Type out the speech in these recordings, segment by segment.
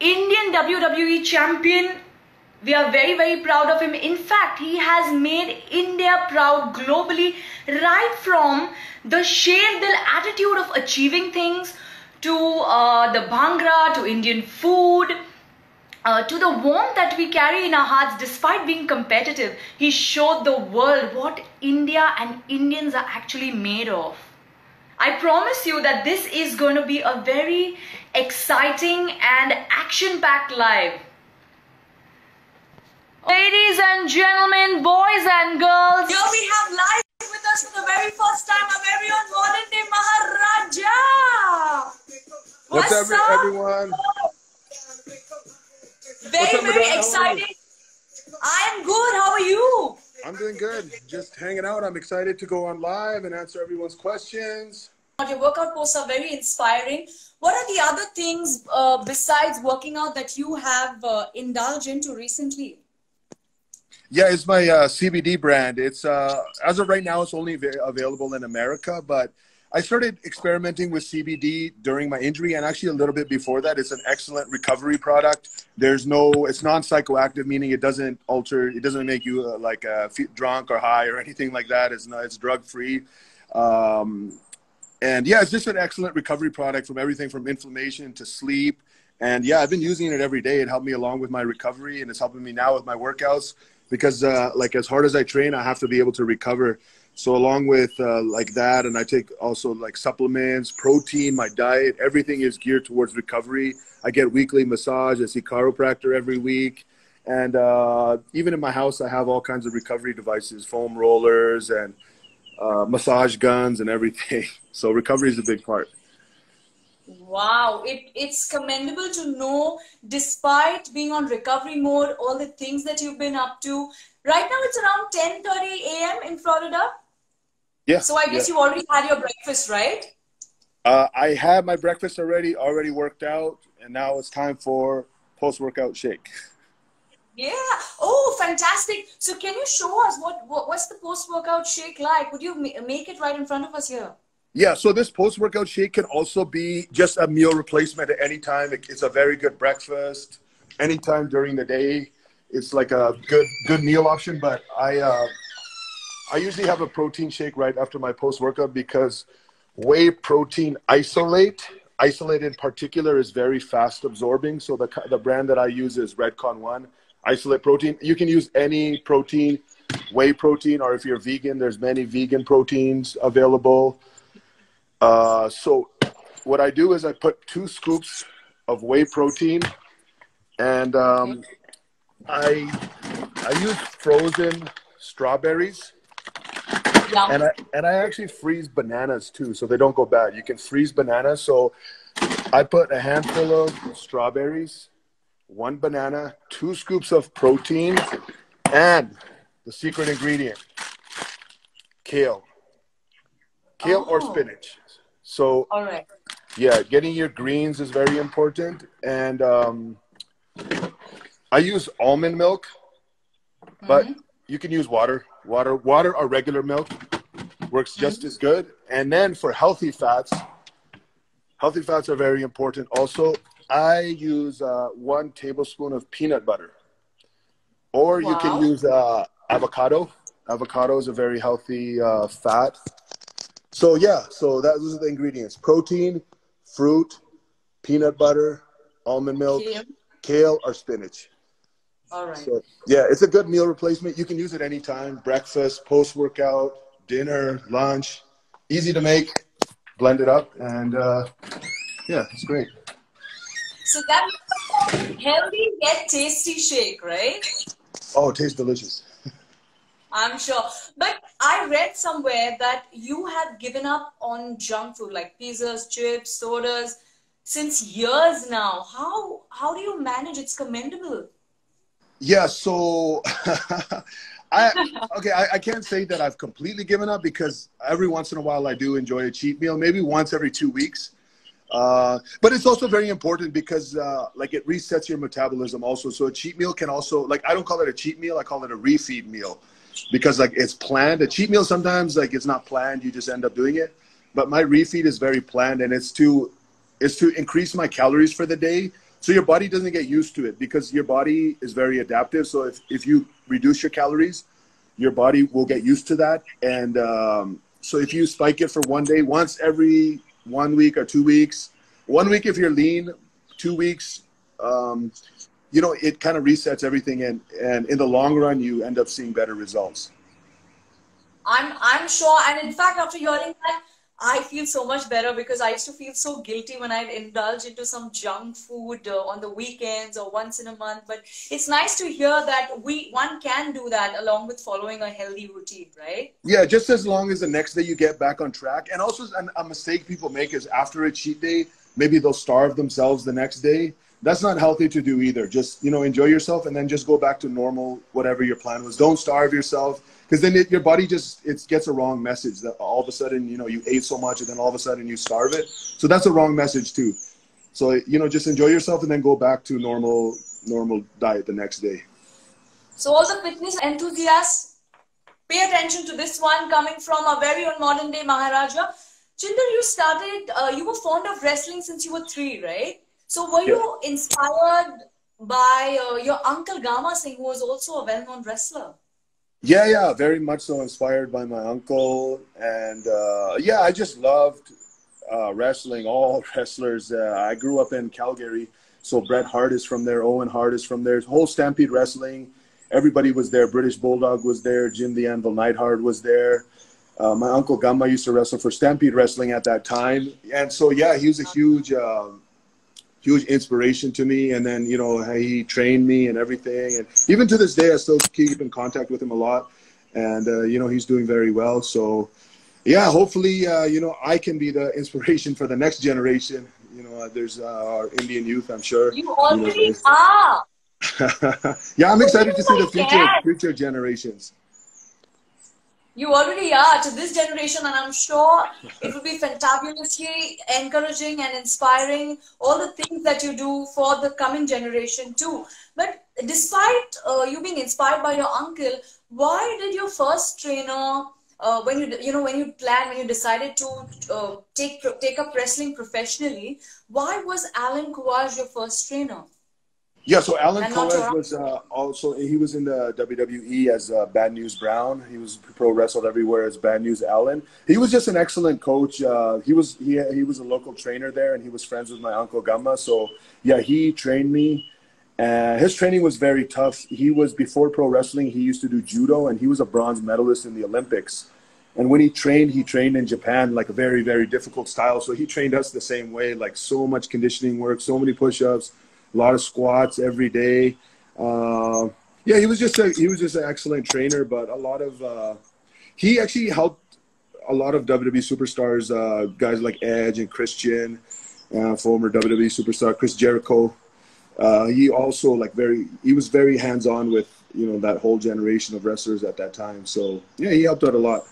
Indian WWE champion. We are very, very proud of him. In fact, he has made India proud globally, right from the sheer attitude of achieving things to uh, the Bhangra, to Indian food, uh, to the warmth that we carry in our hearts despite being competitive. He showed the world what India and Indians are actually made of. I promise you that this is going to be a very exciting and action packed live. Ladies and gentlemen, boys and girls, Here we have live with us for the very first time our very own modern day Maharaja. What's up, up? everyone? Very, What's up, very exciting. I am good. How are you? I'm doing good. Just hanging out. I'm excited to go on live and answer everyone's questions. Your workout posts are very inspiring. What are the other things uh, besides working out that you have uh, indulged into recently? Yeah, it's my uh, CBD brand. It's uh, as of right now, it's only available in America, but I started experimenting with CBD during my injury and actually a little bit before that. It's an excellent recovery product. There's no, it's non-psychoactive, meaning it doesn't alter, it doesn't make you uh, like uh, drunk or high or anything like that. It's not, it's drug-free. Um, and yeah, it's just an excellent recovery product from everything from inflammation to sleep. And yeah, I've been using it every day. It helped me along with my recovery, and it's helping me now with my workouts because, uh, like, as hard as I train, I have to be able to recover. So along with uh, like that, and I take also like supplements, protein, my diet, everything is geared towards recovery. I get weekly massage. I see chiropractor every week, and uh, even in my house, I have all kinds of recovery devices, foam rollers, and uh, massage guns, and everything. So recovery is a big part. Wow, it, it's commendable to know, despite being on recovery mode, all the things that you've been up to. Right now, it's around 10:30 a.m. in Florida. Yeah. So I guess yeah. you've already had your breakfast, right? Uh, I had my breakfast already, already worked out, and now it's time for post-workout shake. Yeah. Oh, fantastic. So can you show us what, what what's the post-workout shake like? Would you ma- make it right in front of us here? Yeah, so this post-workout shake can also be just a meal replacement at any time. It's a very good breakfast anytime during the day. It's like a good good meal option. But I uh, I usually have a protein shake right after my post-workout because whey protein isolate isolate in particular is very fast absorbing. So the the brand that I use is Redcon One isolate protein. You can use any protein, whey protein, or if you're vegan, there's many vegan proteins available. Uh, so what I do is I put two scoops of whey protein, and um, I I use frozen strawberries, Yeah. and I and I actually freeze bananas too, so they don't go bad. You can freeze bananas. So I put a handful of strawberries, one banana, two scoops of protein, and the secret ingredient, kale. Kale or Oh. spinach. So All right. yeah, getting your greens is very important. And um, I use almond milk, but you can use water. Water, water or regular milk works just as good. And then for healthy fats, healthy fats are very important. Also, I use uh, one tablespoon of peanut butter, or you can use uh, avocado. Avocado is a very healthy uh, fat. So yeah, so that, those are the ingredients: protein, fruit, peanut butter, almond milk, Kale. kale, or spinach. All right. So yeah, it's a good meal replacement. You can use it anytime: breakfast, post-workout, dinner, lunch. Easy to make. Blend it up, and uh, yeah, it's great. So that's a healthy yet tasty shake, right? Oh, it tastes delicious. I'm sure. But I read somewhere that you have given up on junk food like pizzas, chips, sodas since years now. How how do you manage? It's commendable. Yeah, so I okay, I, I can't say that I've completely given up because every once in a while I do enjoy a cheat meal, maybe once every two weeks. Uh, but it's also very important because uh, like it resets your metabolism also. So a cheat meal can also like I don't call it a cheat meal, I call it a refeed meal because like it's planned. A cheat meal sometimes like it's not planned, you just end up doing it. But my refeed is very planned and it's to it's to increase my calories for the day so your body doesn't get used to it because your body is very adaptive. So if, if you reduce your calories, your body will get used to that. And um, so if you spike it for one day, once every one week or two weeks, one week if you're lean, two weeks, um, you know, it kind of resets everything. And, and in the long run, you end up seeing better results. I'm, I'm sure. And in fact, after hearing that, I feel so much better because I used to feel so guilty when I'd indulge into some junk food uh, on the weekends or once in a month. But it's nice to hear that we one can do that along with following a healthy routine, right? Yeah, just as long as the next day you get back on track. And also, a mistake people make is after a cheat day, maybe they'll starve themselves the next day. That's not healthy to do either. Just you know, enjoy yourself and then just go back to normal, whatever your plan was. Don't starve yourself because then it, your body just it gets a wrong message that all of a sudden you know you ate so much and then all of a sudden you starve it. So that's a wrong message too. So you know just enjoy yourself and then go back to normal normal diet the next day. So all the fitness enthusiasts pay attention to this one coming from a very own modern day maharaja. Jinder, you started uh, you were fond of wrestling since you were three right so were yeah. you inspired by uh, your uncle gama singh who was also a well-known wrestler yeah, yeah, very much so inspired by my uncle, and uh, yeah, I just loved uh, wrestling. All wrestlers. Uh, I grew up in Calgary, so Bret Hart is from there. Owen Hart is from there. Whole Stampede Wrestling. Everybody was there. British Bulldog was there. Jim the Anvil Neidhart was there. Uh, my uncle Gama used to wrestle for Stampede Wrestling at that time, and so yeah, he was a huge um, huge inspiration to me. And then, you know, he trained me and everything. And even to this day, I still keep in contact with him a lot. And, uh, you know, he's doing very well. So, yeah, hopefully, uh, you know, I can be the inspiration for the next generation. You know, uh, there's uh, our Indian youth, I'm sure. You already you know, are. yeah, I'm excited to see the future, future generations. You already are to this generation, and I'm sure it will be fantabulously encouraging and inspiring all the things that you do for the coming generation too. But despite uh, you being inspired by your uncle, why did your first trainer, uh, when you you know when you planned when you decided to uh, take take up wrestling professionally, why was Allen Coage your first trainer? Yeah, so Allen Coage was uh, also he was in the WWE as uh, Bad News Brown. He was pro wrestled everywhere as Bad News Allen. He was just an excellent coach. Uh, he was he he was a local trainer there, and he was friends with my uncle Gama. So yeah, he trained me. And his training was very tough. He was before pro wrestling. He used to do judo, and he was a bronze medalist in the Olympics. And when he trained, he trained in Japan like a very very difficult style. So he trained us the same way, like so much conditioning work, so many push-ups a lot of squats every day. Uh, yeah, he was just a, he was just an excellent trainer, but a lot of uh, he actually helped a lot of WWE superstars, uh, guys like Edge and Christian, uh, former WWE superstar Chris Jericho. Uh, he also like very he was very hands on with you know that whole generation of wrestlers at that time. So yeah, he helped out a lot.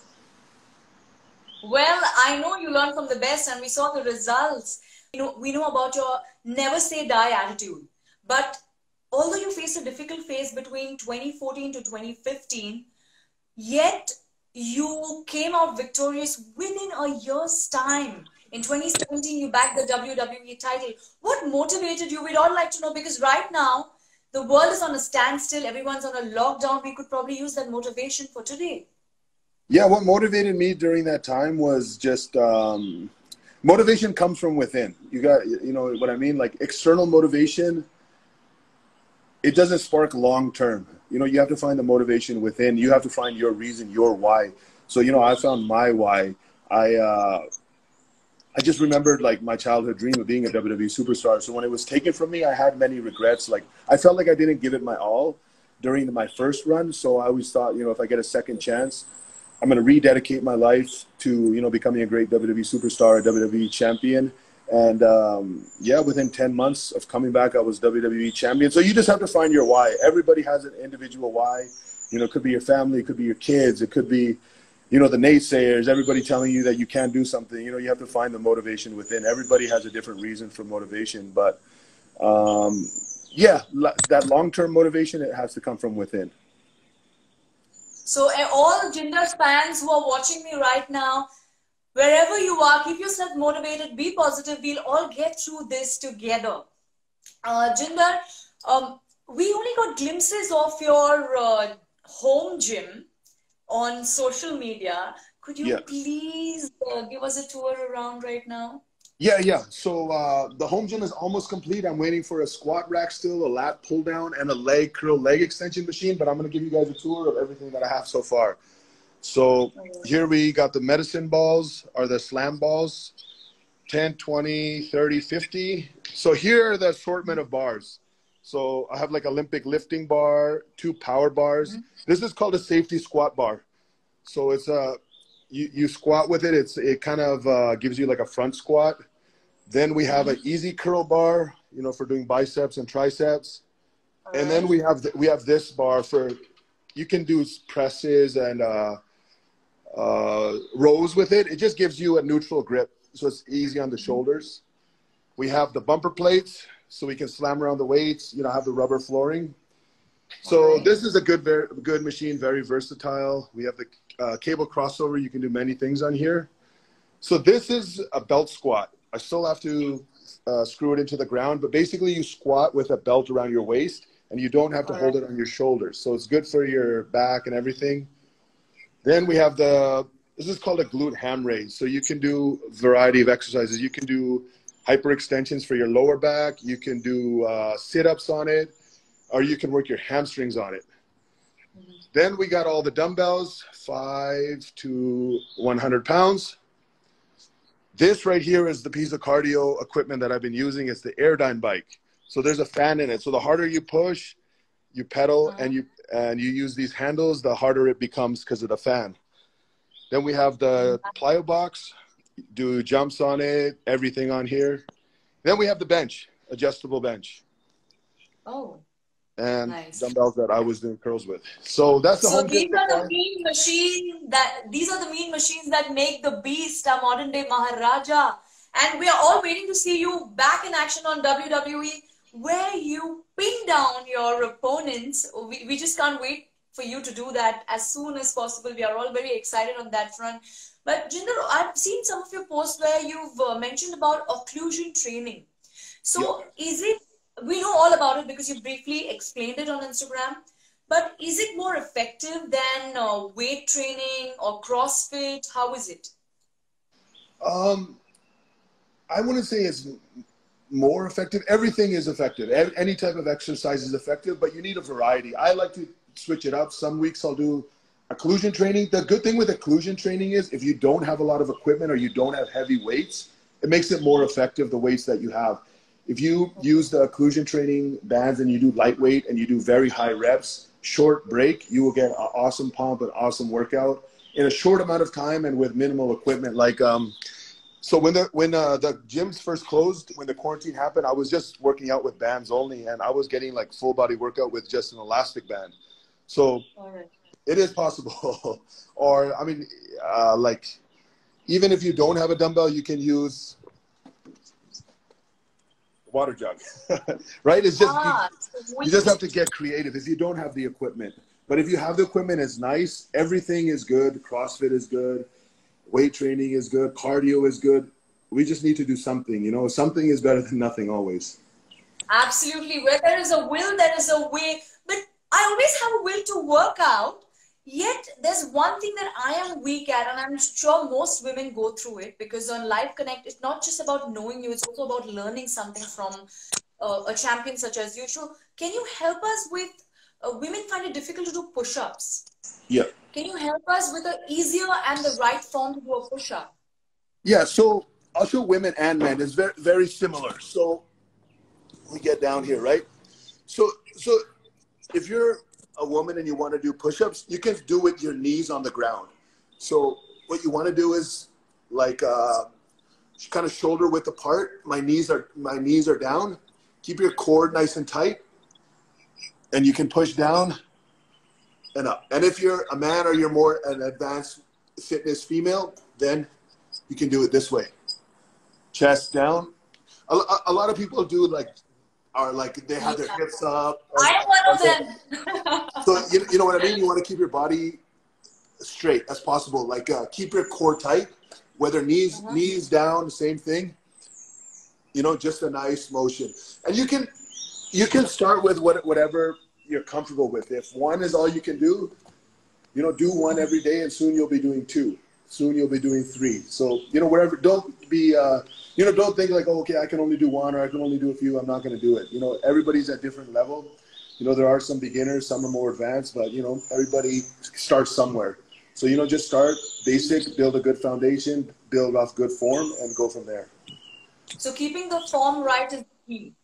Well, I know you learned from the best, and we saw the results you know, we know about your never say die attitude. But although you faced a difficult phase between 2014 to 2015, yet you came out victorious within a year's time. In 2017, you backed the WWE title. What motivated you? We'd all like to know because right now, the world is on a standstill. Everyone's on a lockdown. We could probably use that motivation for today. Yeah, what motivated me during that time was just um, motivation comes from within. You got, you know what I mean? Like external motivation, it doesn't spark long term. You know, you have to find the motivation within. You have to find your reason, your why. So, you know, I found my why. I, uh, I just remembered like my childhood dream of being a WWE superstar. So when it was taken from me, I had many regrets. Like I felt like I didn't give it my all during my first run. So I always thought, you know, if I get a second chance, I'm going to rededicate my life to you know becoming a great WWE superstar, a WWE champion. And um, yeah, within 10 months of coming back, I was WWE champion. So you just have to find your why. Everybody has an individual why. You know, it could be your family, it could be your kids, it could be, you know, the naysayers, everybody telling you that you can't do something. You know, you have to find the motivation within. Everybody has a different reason for motivation. But um, yeah, that long term motivation, it has to come from within. So uh, all Jinder's fans who are watching me right now, wherever you are, keep yourself motivated, be positive. We'll all get through this together. Uh, Jinder, um, we only got glimpses of your uh, home gym on social media. Could you Yeah. please uh, give us a tour around right now? Yeah, yeah. So uh, the home gym is almost complete. I'm waiting for a squat rack still, a lat pull down, and a leg curl leg extension machine. But I'm going to give you guys a tour of everything that I have so far. So here we got the medicine balls, or the slam balls 10, 20, 30, 50. So here are the assortment of bars. So I have like Olympic lifting bar, two power bars. This is called a safety squat bar. So it's a you, you squat with it. It's it kind of uh, gives you like a front squat. Then we have an easy curl bar, you know, for doing biceps and triceps. And then we have th- we have this bar for you can do presses and uh, uh, rows with it. It just gives you a neutral grip, so it's easy on the shoulders. We have the bumper plates, so we can slam around the weights. You know, have the rubber flooring. So Alright. this is a good, very good machine, very versatile. We have the uh, cable crossover. You can do many things on here. So this is a belt squat. I still have to uh, screw it into the ground, but basically you squat with a belt around your waist, and you don't have to hold it on your shoulders. So it's good for your back and everything. Then we have the this is called a glute ham raise. So you can do a variety of exercises. You can do hyperextensions for your lower back. You can do uh, sit-ups on it, or you can work your hamstrings on it. Then we got all the dumbbells, five to 100 pounds. This right here is the piece of cardio equipment that I've been using. It's the Airdyne bike. So there's a fan in it. So the harder you push, you pedal and you and you use these handles, the harder it becomes because of the fan. Then we have the plyo box, do jumps on it, everything on here. Then we have the bench, adjustable bench, Oh, and Nice. dumbbells that I was doing curls with. So that's the so these are the mean machine that these are the mean machines that make the beast a modern day Maharaja. And we are all waiting to see you back in action on WWE, where you pin down your opponents. We, we just can't wait for you to do that as soon as possible. We are all very excited on that front. But Jinder, I've seen some of your posts where you've uh, mentioned about occlusion training. So is it? We know all about it because you briefly explained it on Instagram. But is it more effective than uh, weight training or CrossFit? How is it? Um, I wouldn't say it's more effective. Everything is effective. Any type of exercise is effective, but you need a variety. I like to switch it up. Some weeks I'll do occlusion training. The good thing with occlusion training is if you don't have a lot of equipment or you don't have heavy weights, it makes it more effective, the weights that you have. If you use the occlusion training bands and you do lightweight and you do very high reps, short break, you will get an awesome pump, an awesome workout in a short amount of time and with minimal equipment. Like, um, so when the when uh, the gyms first closed, when the quarantine happened, I was just working out with bands only, and I was getting like full body workout with just an elastic band. So right. it is possible. or I mean, uh, like even if you don't have a dumbbell, you can use water jug, right? It's just you- Ah, you just have to get creative if you don't have the equipment. But if you have the equipment, it's nice. Everything is good. CrossFit is good. Weight training is good. Cardio is good. We just need to do something. You know, something is better than nothing always. Absolutely. Where there is a will, there is a way. But I always have a will to work out. Yet there's one thing that I am weak at, and I'm sure most women go through it because on Live Connect, it's not just about knowing you, it's also about learning something from uh, a champion such as you. So, can you help us with uh, women find it difficult to do push ups? Yeah. Can you help us with the easier and the right form to do a push up? Yeah. So I'll show women and men. It's very very similar. So we get down here, right? So so if you're a woman and you want to do push-ups, you can do with your knees on the ground. So what you want to do is like uh, kind of shoulder width apart. My knees are my knees are down. Keep your core nice and tight, and you can push down and up. And if you're a man or you're more an advanced fitness female, then you can do it this way chest down a, a- a lot of people do like are like they have their hips up I am one of them. so you, you know what i mean you want to keep your body straight as possible like uh, keep your core tight whether knees Uh-huh. knees down same thing you know just a nice motion and you can you can start with what, whatever you're comfortable with. If one is all you can do, you know, do one every day, and soon you'll be doing two. Soon you'll be doing three. So you know, wherever, don't be, uh, you know, don't think like, oh, okay, I can only do one or I can only do a few. I'm not going to do it. You know, everybody's at different level. You know, there are some beginners, some are more advanced, but you know, everybody starts somewhere. So you know, just start basic, build a good foundation, build off good form, and go from there. So keeping the form right is key.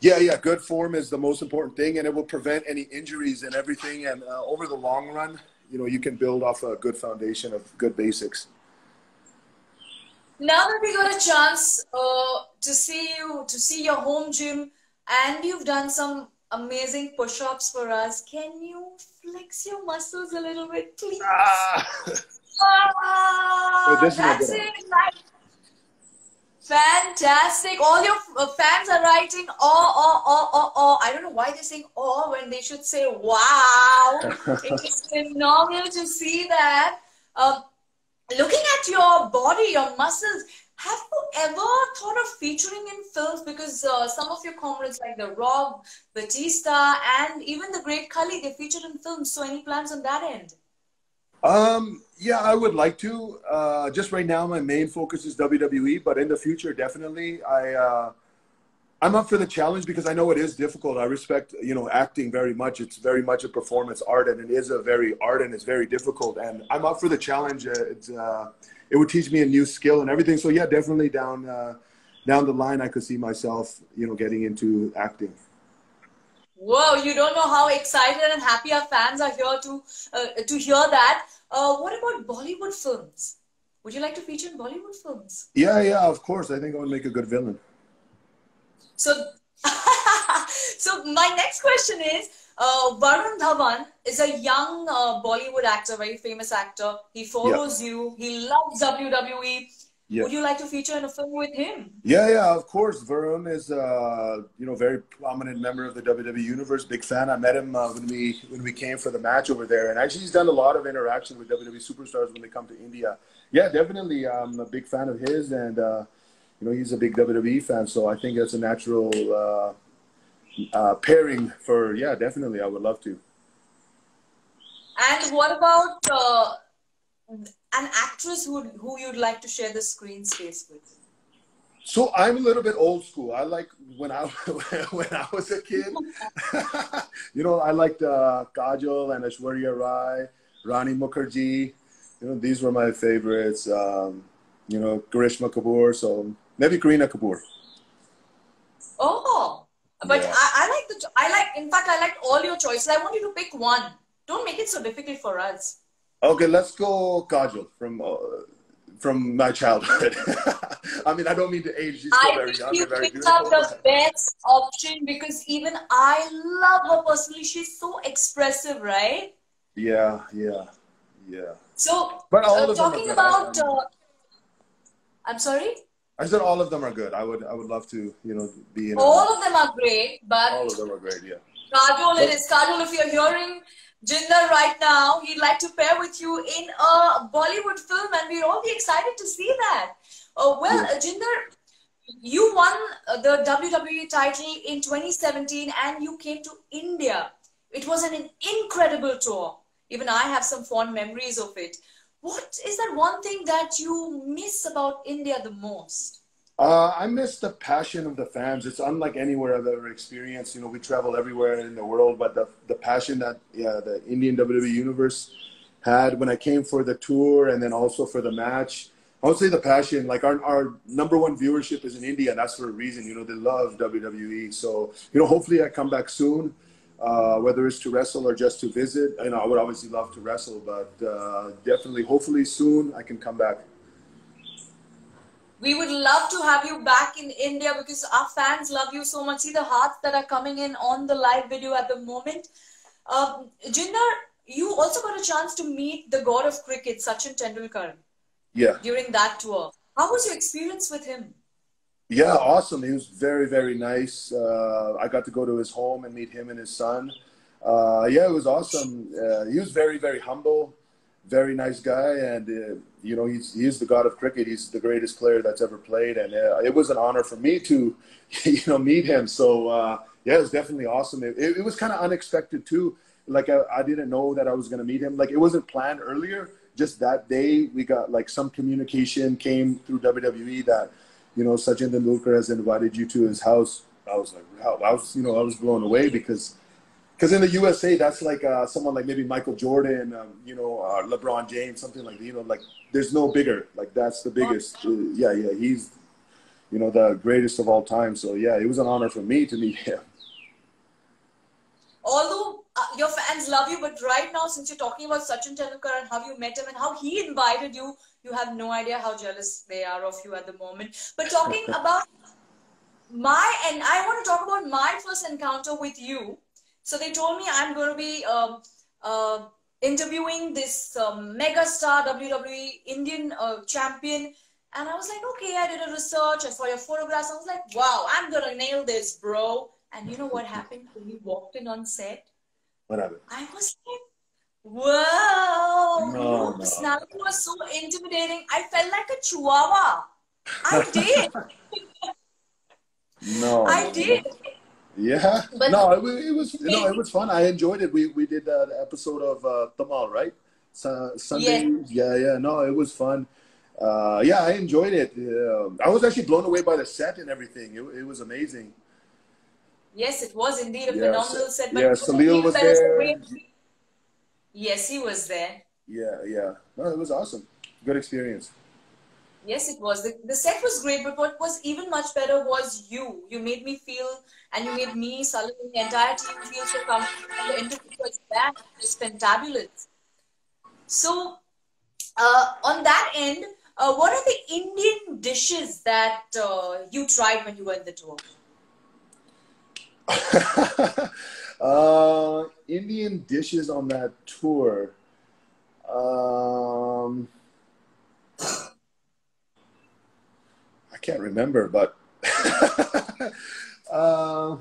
Yeah, yeah, good form is the most important thing, and it will prevent any injuries and everything. And uh, over the long run, you know, you can build off a good foundation of good basics. Now that we got a chance uh, to see you, to see your home gym, and you've done some amazing push-ups for us, can you flex your muscles a little bit, please? Ah. Ah, that's it. Fantastic. All your uh, fans are writing, oh, oh, oh, oh, oh. I don't know why they're saying oh when they should say wow. it is phenomenal to see that. Um, looking at your body, your muscles, have you ever thought of featuring in films? Because uh, some of your comrades like The Rock, Batista, and even the great Khali, they featured in films. So any plans on that end? Um, yeah, I would like to. Uh, just right now, my main focus is WWE, but in the future, definitely, I uh, I'm up for the challenge because I know it is difficult. I respect you know acting very much. It's very much a performance art, and it is a very art, and it's very difficult. And I'm up for the challenge. It's uh, it would teach me a new skill and everything. So yeah, definitely down uh, down the line, I could see myself you know getting into acting. Whoa, you don't know how excited and happy our fans are here to uh, to hear that. Uh, what about Bollywood films? Would you like to feature in Bollywood films? Yeah, yeah, of course. I think I would make a good villain. So, so my next question is, uh, Varun Dhawan is a young uh, Bollywood actor, very famous actor. He follows yeah. you. He loves WWE. Yeah. Would you like to feature in a film with him? Yeah, yeah, of course. Varun is, uh, you know, very prominent member of the WWE universe. Big fan. I met him uh, when we when we came for the match over there, and actually he's done a lot of interaction with WWE superstars when they come to India. Yeah, definitely. I'm a big fan of his, and uh, you know, he's a big WWE fan, so I think that's a natural uh, uh, pairing for. Yeah, definitely. I would love to. And what about? An actress who who you'd like to share the screen space with? So I'm a little bit old school. I like when I when I was a kid. you know, I liked uh, Kajol and Aishwarya Rai, Rani Mukherjee. You know, these were my favorites. Um, you know, Karishma Kapoor. So maybe Kareena Kapoor. Oh, but yeah. I, I like the I like. In fact, I like all your choices. I want you to pick one. Don't make it so difficult for us. Okay, let's go Kajol from uh, from my childhood. I mean, I don't mean to age. She's still I very young you very picked up the best option because even I love her personally. She's so expressive, right? Yeah, yeah, yeah. So, but all uh, talking about, uh, I'm sorry. I said all of them are good. I would, I would love to, you know, be in. All a, of them are great, but all of them are great. Yeah. Kajol, it is Kajol. If you're hearing Jinder right now, he'd like to pair with you in a Bollywood film, and we're all be excited to see that. Uh, well, yeah. Jinder, you won uh, the WWE title in 2017 and you came to India. It was an incredible tour. Even I have some fond memories of it. What is that one thing that you miss about India the most? Uh, I miss the passion of the fans. It's unlike anywhere I've ever experienced. You know, we travel everywhere in the world, but the the passion that yeah, the Indian WWE universe had when I came for the tour and then also for the match. I would say the passion, like our, our number one viewership is in India, that's for a reason. You know, they love WWE. So, you know, hopefully I come back soon, uh, whether it's to wrestle or just to visit. You know, I would obviously love to wrestle, but uh, definitely, hopefully soon I can come back. We would love to have you back in India because our fans love you so much. See the hearts that are coming in on the live video at the moment. Um, Jinder, you also got a chance to meet the god of cricket, Sachin Tendulkar. Yeah. During that tour. How was your experience with him? Yeah, awesome. He was very, very nice. Uh, I got to go to his home and meet him and his son. Uh, yeah, it was awesome. Uh, he was very, very humble very nice guy, and uh, you know he's he's the god of cricket. He's the greatest player that's ever played, and uh, it was an honor for me to, you know, meet him. So uh, yeah, it was definitely awesome. It, it, it was kind of unexpected too. Like I, I didn't know that I was going to meet him. Like it wasn't planned earlier. Just that day, we got like some communication came through WWE that, you know, Sachin Tendulkar has invited you to his house. I was like, wow, I was, you know, I was blown away because because in the USA, that's like uh, someone like maybe Michael Jordan, um, you know, uh, LeBron James, something like that, you know, like there's no bigger. Like that's the biggest. Uh, yeah, yeah, he's, you know, the greatest of all time. So yeah, it was an honor for me to meet him. Although uh, your fans love you, but right now, since you're talking about Sachin Tendulkar and how you met him and how he invited you, you have no idea how jealous they are of you at the moment. But talking about my and I want to talk about my first encounter with you so they told me I'm going to be um, uh, interviewing this um, mega star WWE Indian uh, champion. And I was like, okay, I did a research. I saw your photographs. I was like, wow, I'm going to nail this, bro. And you know what happened when you walked in on set? What happened? I was like, whoa, No, your no. personality was so intimidating. I felt like a chihuahua. I did. No, I did. no. Yeah, But- no, it, it was no, it was fun. I enjoyed it. We we did uh, the episode of uh, Tamal, right? Su- Sunday. Yeah, yeah. No, it was fun. Uh, yeah, I enjoyed it. Um I was actually blown away by the set and everything. It, it was amazing. Yes, it was indeed a Yeah, phenomenal set. yeah, it Salil was there. Yes, he was there. Yeah, yeah. No, it was awesome. Good experience. Yes, it was. The, the set was great, but what was even much better was you. You made me feel, and you made me, Sullivan, the entire team feel so comfortable. The interview was that was fantabulous. So, uh, on that end, uh, what are the Indian dishes that uh, you tried when you were in the tour? uh, Indian dishes on that tour. Um, I can't remember, but uh,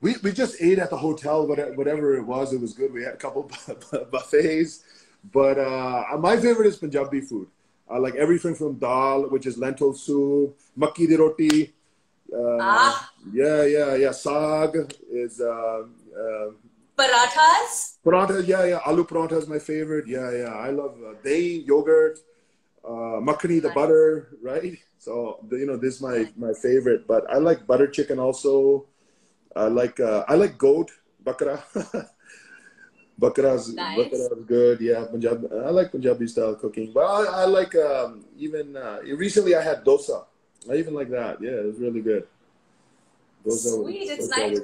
we we just ate at the hotel. Whatever, whatever it was, it was good. We had a couple buffets, but uh, my favorite is Punjabi food. I like everything from dal, which is lentil soup, makki di roti. Uh, Ah. Yeah, yeah, yeah. Saag is uh, uh, Parathas? Paratha, yeah, yeah. Aloo paratha is my favorite. Yeah, yeah. I love uh, dahi, yogurt, uh, makhani, the Nice. butter, right? So you know, this is my my favorite. But I like butter chicken also. I like uh, I like goat bakra. Bakra's Nice. bakra is good. Yeah, Punjab. I like Punjabi style cooking. But I, I like um, even uh, recently I had dosa. I even like that. Yeah, it was really good. Dosa, was- it's nice.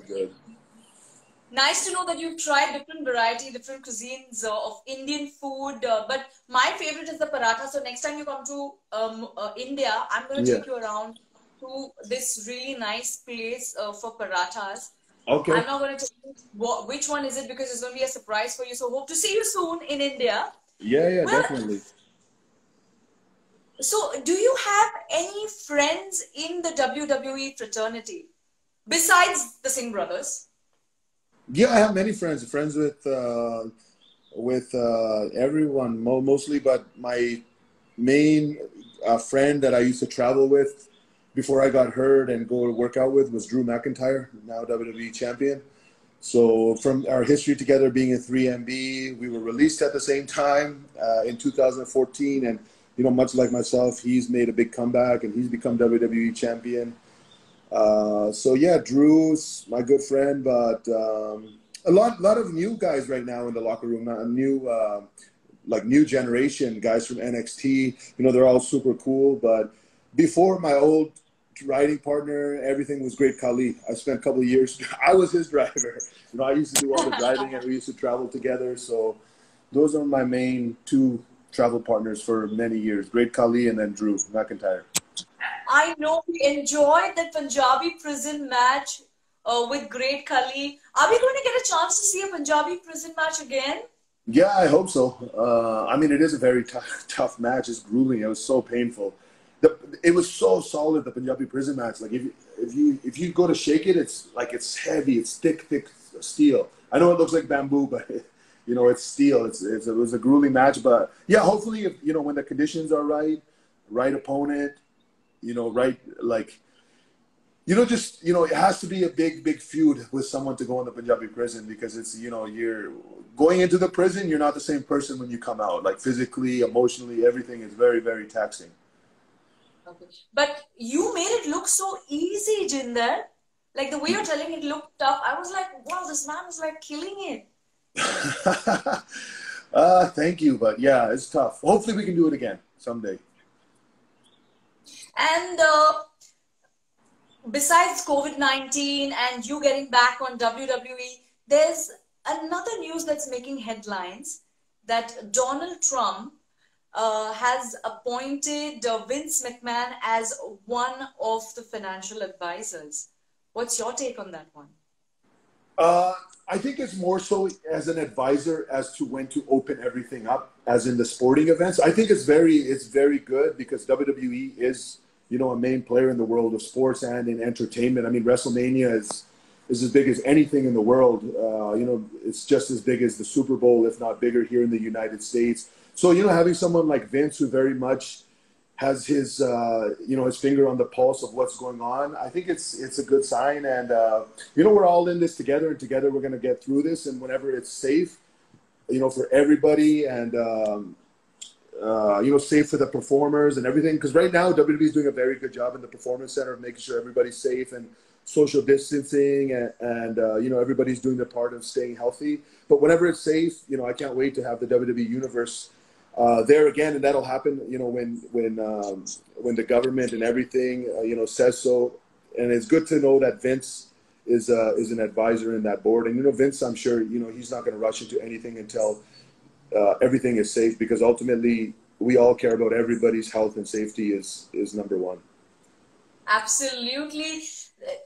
Nice to know that you've tried different variety, different cuisines uh, of Indian food. Uh, but my favorite is the paratha. So next time you come to um, uh, India, I'm going to Yeah. take you around to this really nice place uh, for parathas. Okay. I'm not going to tell you which one is it because it's going to be a surprise for you. So hope to see you soon in India. Yeah, yeah, Well- definitely. So do you have any friends in the WWE fraternity besides the Singh brothers? Yeah, I have many friends. Friends with uh, with uh, everyone, mo- mostly. But my main uh, friend that I used to travel with before I got hurt and go to work out with was Drew McIntyre, now WWE champion. So from our history together, being in 3MB, we were released at the same time uh, in 2014, and you know, much like myself, he's made a big comeback and he's become WWE champion. Uh, so yeah, Drew's my good friend, but um, a lot, lot of new guys right now in the locker room. A new, uh, like new generation guys from NXT. You know, they're all super cool. But before my old riding partner, everything was great. Khali. I spent a couple of years. I was his driver. You know, I used to do all the driving, and we used to travel together. So those are my main two travel partners for many years. Great Khali and then Drew McIntyre. I know we enjoyed that Punjabi prison match uh, with Great Khali. Are we going to get a chance to see a Punjabi prison match again? Yeah, I hope so. Uh, I mean, it is a very tough, tough match. It's grueling. It was so painful. The, it was so solid. The Punjabi prison match. Like if you, if you if you go to shake it, it's like it's heavy. It's thick, thick steel. I know it looks like bamboo, but you know, it's steel. It's, it's it was a grueling match, but yeah, hopefully, if you know, when the conditions are right, right opponent, you know, right like. You know, just you know, it has to be a big, big feud with someone to go in the Punjabi prison because it's you know you're going into the prison. You're not the same person when you come out. Like physically, emotionally, everything is very, very taxing. Okay. But you made it look so easy, Jinder. Like the way you're telling it looked tough. I was like, wow, this man is like killing it. uh, thank you, but yeah, it's tough. Hopefully, we can do it again someday. And uh, besides COVID 19 and you getting back on WWE, there's another news that's making headlines that Donald Trump uh, has appointed uh, Vince McMahon as one of the financial advisors. What's your take on that one? Uh, I think it's more so as an advisor as to when to open everything up, as in the sporting events. I think it's very it's very good because WWE is you know a main player in the world of sports and in entertainment. I mean, WrestleMania is is as big as anything in the world. Uh, you know, it's just as big as the Super Bowl, if not bigger, here in the United States. So you know, having someone like Vince who very much has his uh, you know his finger on the pulse of what's going on, I think it's it's a good sign. And uh, you know, we're all in this together, and together we're going to get through this. And whenever it's safe, you know, for everybody, and um, uh, you know, safe for the performers and everything. Because right now, WWE is doing a very good job in the performance center of making sure everybody's safe and social distancing and, and uh, you know everybody's doing their part of staying healthy but whenever it's safe you know i can't wait to have the wwe universe uh, there again, and that'll happen. You know, when when um, when the government and everything, uh, you know, says so. And it's good to know that Vince is uh, is an advisor in that board. And you know, Vince, I'm sure you know he's not going to rush into anything until uh, everything is safe, because ultimately we all care about everybody's health and safety is is number one. Absolutely.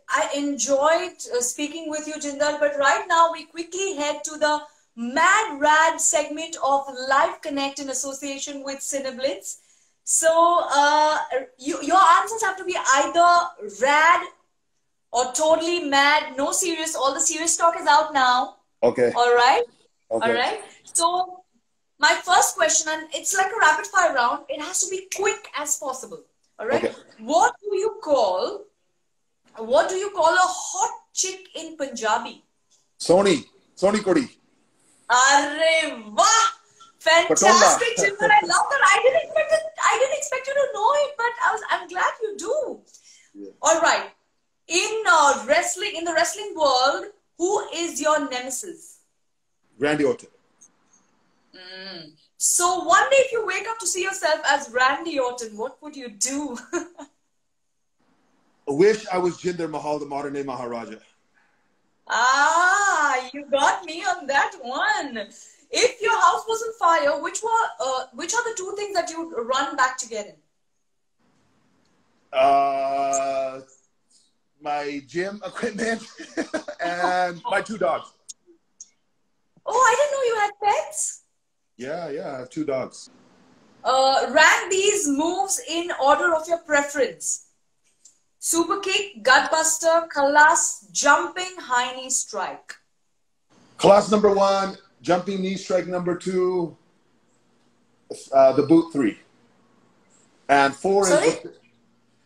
I enjoyed uh, speaking with you, Jinder, but right now we quickly head to the Mad Rad segment of Live Connect in association with Cineblitz. So uh, you, your answers have to be either rad or totally mad. No serious. All the serious talk is out now. Okay. All right. Okay. All right. So my first question, and it's like a rapid fire round. It has to be quick as possible. All right. Okay. What do you call? What do you call a hot chick in Punjabi? Sony, Sony Kodi. Arre wah! Fantastic, Jinder. I love that. I didn't expect it. I didn't expect you to know it, but I was. I'm glad you do. Yeah. All right. In uh, wrestling, in the wrestling world, who is your nemesis? Randy Orton. Mm. So one day, if you wake up to see yourself as Randy Orton, what would you do? I Wish I was Jinder Mahal, the modern day Maharaja. Ah, you got me on that one. If your house was on fire, which were uh, which are the two things that you would run back to get in? Uh, my gym equipment and my two dogs. Oh, I didn't know you had pets. Yeah, yeah, I have two dogs. Uh, rank these moves in order of your preference. Super kick, gutbuster, Khallas, jumping, high knee strike. Khallas number one, jumping knee strike number two, uh, the boot three. And four Sorry? is.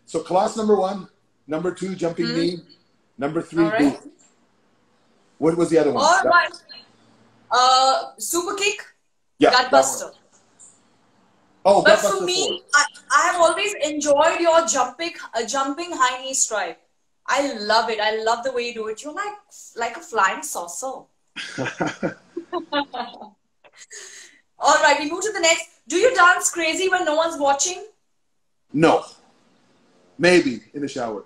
So Khallas number one, number two, jumping Mhm. knee, number three, right. boot. What was the other one? All That- right. Uh, super kick, Yeah. gutbuster. Oh, But for me. I, I have always enjoyed your jumping, uh, jumping high knee strike. I love it. I love the way you do it. You're like like a flying saucer. All right, we move to the next. Do you dance crazy when no one's watching? no. Maybe in the shower.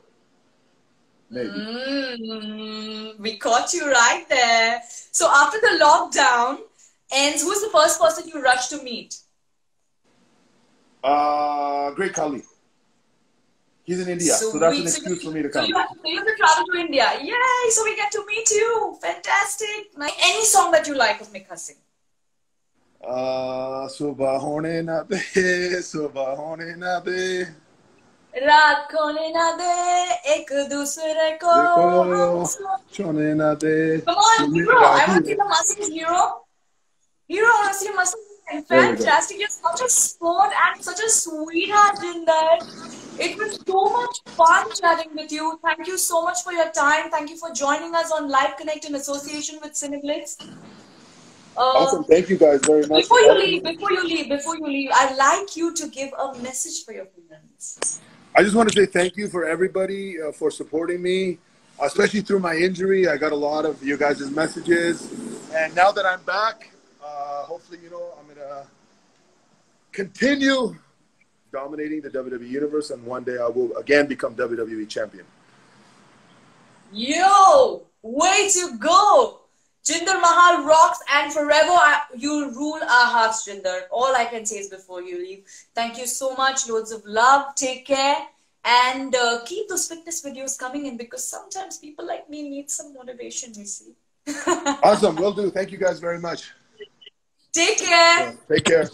Maybe. Mm, we caught you right there. So after the lockdown ends, who's the first person you rush to meet? Uh, Great Khali. He's in India, so, so that's an excuse so for me to come. So you have to travel to India. Yay! So we get to meet you. Fantastic. Like any song that you like of Mika Singh. Uh, सुबह होने ना दे सुबह होने ना दे रात खोने ना दे एक दूसरे को छोने na de. Come on, hero! I want to see the massive hero. Hero, I want to see the massive fantastic. You're such a sport and such a sweetheart, Jinder. It was so much fun chatting with you. Thank you so much for your time. Thank you for joining us on Live Connect in association with Cineblitz. Uh, awesome. Thank you guys very much. Before you leave, before you leave, before you leave, I'd like you to give a message for your friends. I just want to say thank you for everybody uh, for supporting me, especially through my injury. I got a lot of you guys' messages. And now that I'm back, uh, hopefully, you know, I'm going to continue dominating the WWE Universe, and one day I will again become WWE Champion. Yo, way to go! Jinder Mahal rocks, and forever you'll rule our hearts, Jinder. All I can say is before you leave, thank you so much. Loads of love. Take care. And uh, keep those fitness videos coming in because sometimes people like me need some motivation, you see. awesome. Will do. Thank you guys very much. Take care. Yeah, take care.